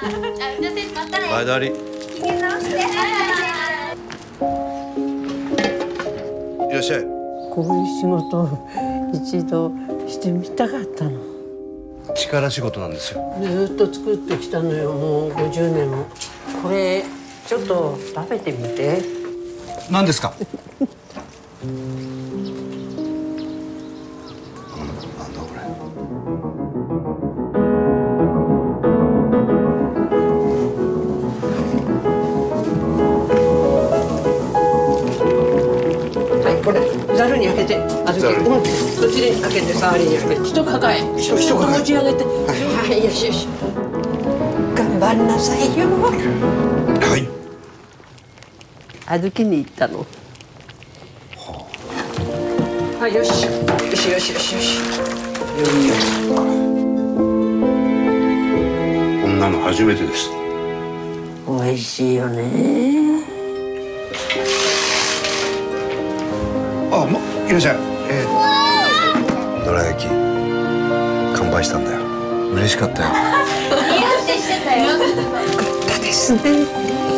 じゃあ先生またね。前田り機嫌直していらっしゃい。こういう仕事を一度してみたかったの。力仕事なんですよ。ずーっと作ってきたのよもう50年も。これちょっと食べてみて。何ですか？なんだこれこれざるにあけてあずきうん。そっちにあけて触りにあけて一抱え。一一抱え。持ち上げて。はい。よしよし。頑張んなさいよはい。あずきに行ったの。はいよし。よしよしよし。よしこんなの初めてです。美味しいよねあもいらっしゃい。えー、どら焼き。乾杯したんだよ。嬉しかったよ。してたよ。ですね